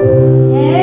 Yeah.